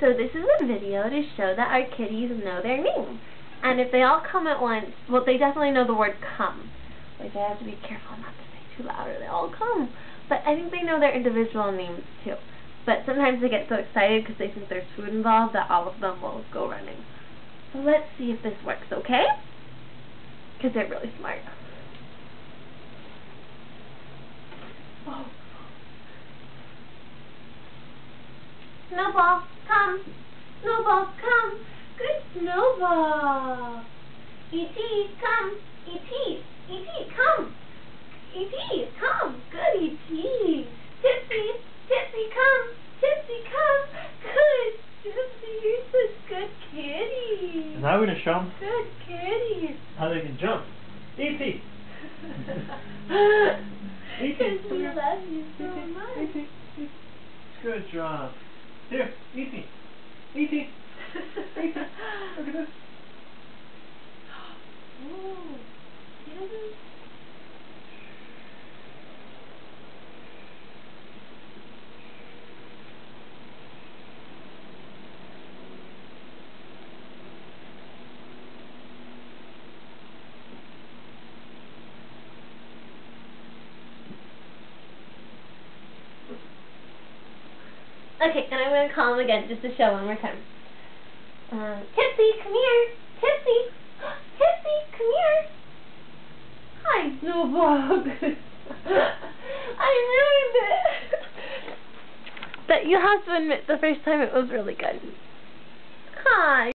So this is a video to show that our kitties know their name. And if they all come at once, well, they definitely know the word come. Which I have to be careful not to say too loud or they all come. But I think they know their individual names too. But sometimes they get so excited because they think there's food involved that all of them will go running. So let's see if this works, okay? Because they're really smart. Snowball, come. Snowball, come. Good Snowball. E.T., come. E.T., E.T., come. E.T., come. Good E.T. Tipsy, Tipsy, come. Tipsy, come. Good Tipsy, you're such good kitty. And now we're going to show them Good kitty. how they can jump. E.T. Because we love you so much. Good job. Here, E.T. E.T. E.T. Look at this. Ooh, yes. Okay, and I'm going to call him again just to show one more time. Um, Tipsy, come here. Tipsy. Tipsy, come here. Hi, Snowball. I ruined it. But you have to admit, the first time it was really good. Hi.